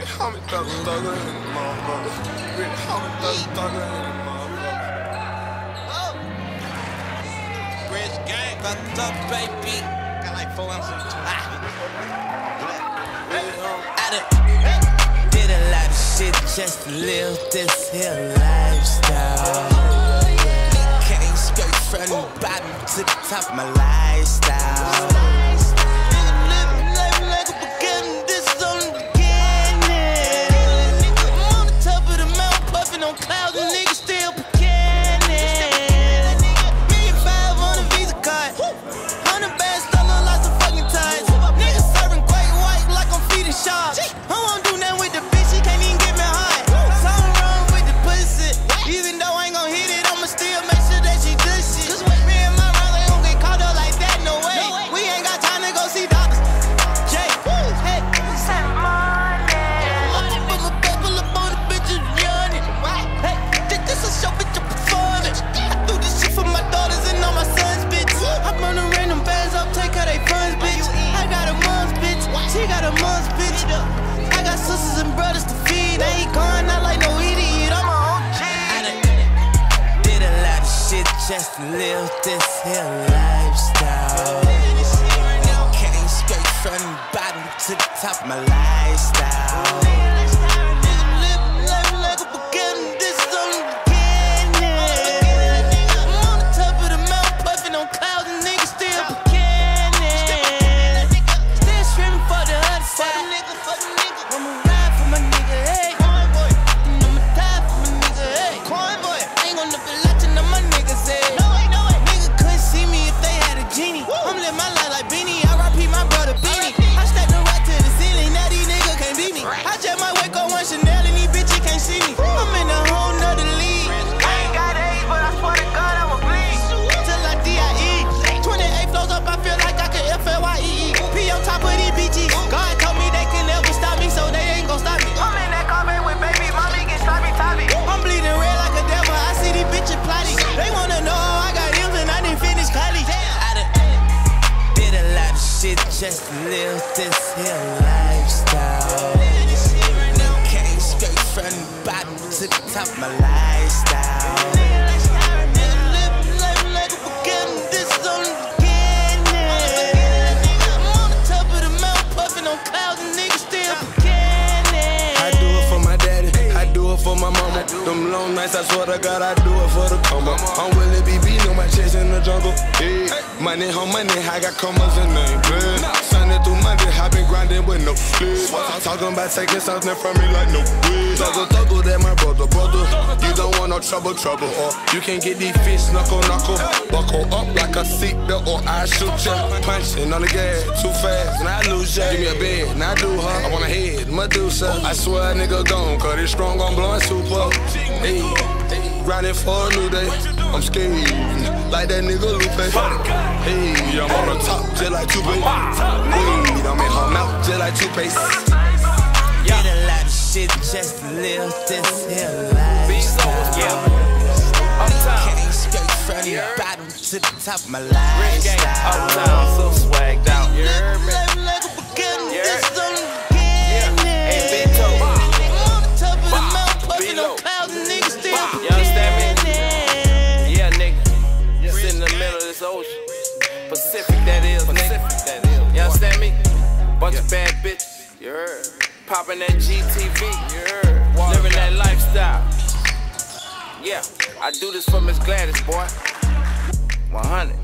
Really thug. Really homie thug the motherfucker. Rich gang, baby. Got like four ounces of I done did a lot of shit just live this here lifestyle. Came straight from the bottom to the top of my lifestyle. niggas still. Just live this here lifestyle. Came straight from the bottom to the top my lifestyle. Top my lifestyle. for my mama. Them long nights, I swear to God, I do it for the come up. I'm Willie BB, know my chest in the jungle. Hey, money, home money, I got commas in name, blood. Sunday through Monday, I been grinding with no sleep. Talking about taking something from me like no way. Thuggle, thuggle, Trouble, trouble. Or you can get these fish, knuckle, knuckle. Buckle up like a seatbelt, or I shoot ya. Punching on the gas, too fast, and I lose ya. Give me a bed, and I do her. I want a head, Medusa. I swear a nigga gone, cause it's strong on blood going super. Hey, grinding for a new day. I'm scared, like that nigga Lupe. Hey, I'm on the top, just like Tupac. Weed, I'm in her mouth, just like toothpaste. Just live this here lifestyle. Came straight from the bottom to the top of my lifestyle. Uptown, so swagged out. You heard me? Yeah nigga Yes in the middle of this ocean Pacific, that is, Pacific, that is. You understand me? Bunch yeah. of bad bitches. You heard. Popping that GTV. Water Living that lifestyle. Yeah, I do this for Miss Gladys, boy. 100.